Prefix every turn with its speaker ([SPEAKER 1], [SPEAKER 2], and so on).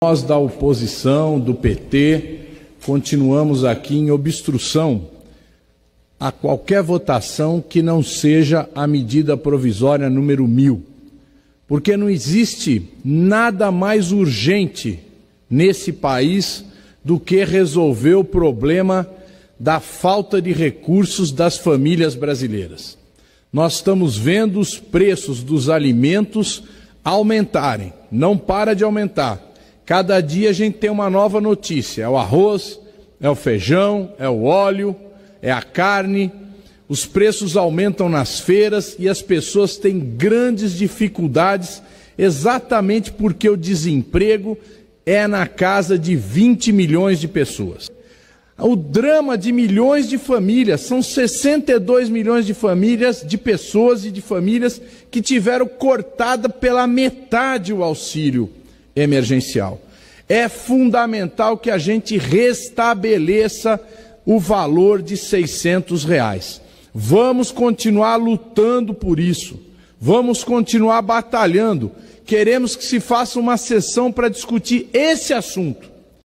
[SPEAKER 1] Nós da oposição, do PT, continuamos aqui em obstrução a qualquer votação que não seja a medida provisória número mil, porque não existe nada mais urgente nesse país do que resolver o problema da falta de recursos das famílias brasileiras. Nós estamos vendo os preços dos alimentos aumentarem, não para de aumentar. Cada dia a gente tem uma nova notícia: é o arroz, é o feijão, é o óleo, é a carne. Os preços aumentam nas feiras e as pessoas têm grandes dificuldades, exatamente porque o desemprego é na casa de 20 milhões de pessoas. O drama de milhões de famílias, são 62 milhões de famílias, de pessoas e de famílias que tiveram cortada pela metade o auxílio emergencial. É fundamental que a gente restabeleça o valor de 600 reais. Vamos continuar lutando por isso. Vamos continuar batalhando. Queremos que se faça uma sessão para discutir esse assunto